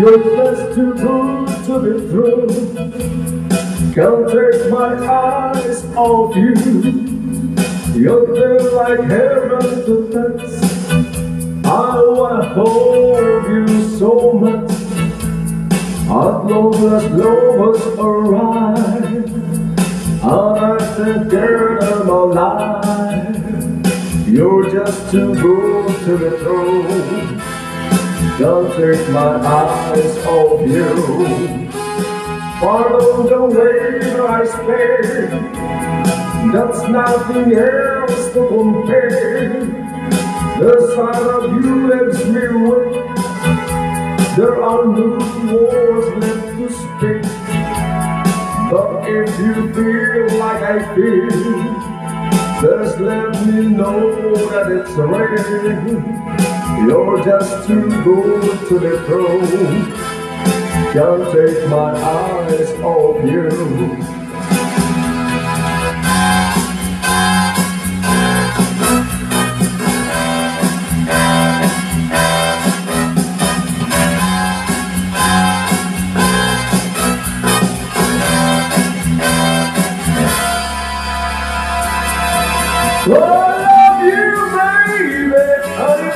You're just too good to be true. Can't take my eyes off you. You're there like heaven to touch. I wanna hold you so much. As long as lovers arrive, and I think girl I'm alive. You're just too good to be true. Don't take my eyes off you. Follow the way I spare. That's nothing else to compare. The sight of you leaves me weak. There are no words left to speak. But if you feel like I feel, just let me know that it's ready. You're just too good to be true. Can't take my eyes off you.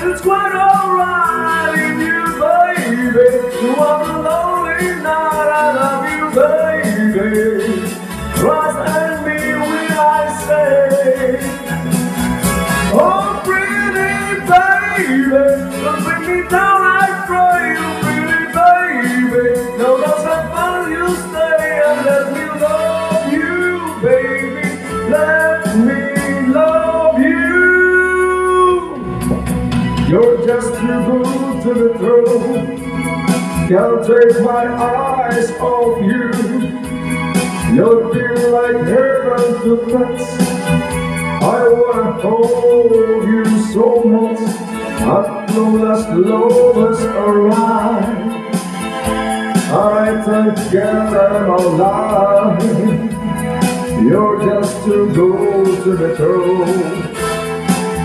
It's quite alright you, baby. You are the lonely I love you, baby. Trust and me when I say, Oh, be true. Can't take my eyes off you. You feel like heaven to touch. I wanna hold you so much. At long last lovers arrive. I'm alive. You're just too good to be true.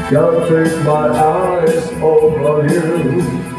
Can't take my eyes off of you.